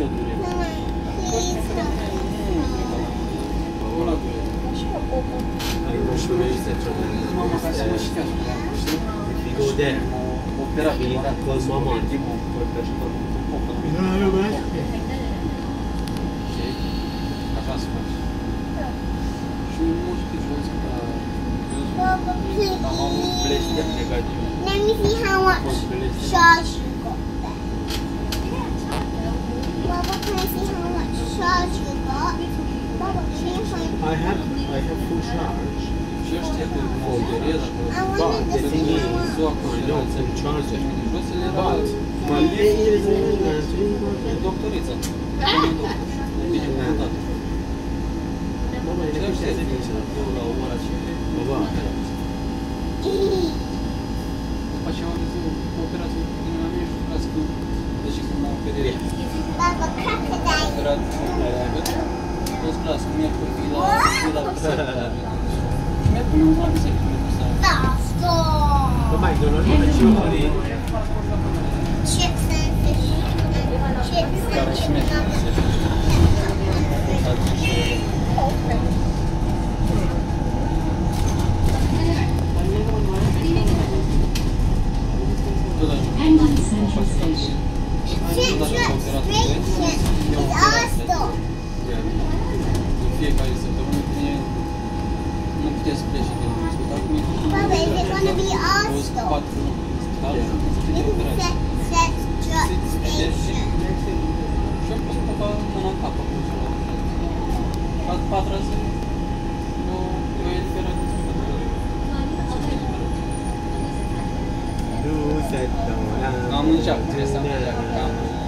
ce durează. Mama, please don't. Ăla durează. Nu știu, nu este ce Mama ca să mă și chiar știi? Go there. Operabil. Cause mama. Tipo, foi pra ajudar muito pouco. Așa se face. Și nu știu ce vreau să ca... Baba, Am avut please. blestem negativ. Let me see how much Fost blestem. charge you got there. Baba, can I see how much charge you got? Baba, can you find? I have, I have full charge. Și ăștia de folderie, dacă I But wanted the to thing see is, how much. su acolo, I know full charge. de jos, le era But my doctorița. Bine, cuvântat. Mama, e Ce ăștia necuștea de să acolo la o oră și... Baba. După aceea am la, fii la biserică. Și miercuri m-am la biserică, miercuri seara. Stop. Mama, I don't know what you want. Chips and fish. And chips Care and și miercuri chicken. biserică. Atunci, tot așa. Hendon Central Station. Citrus Station test pressure can without making Papa, is it going to be awesome? Goes Kamu. Kamu.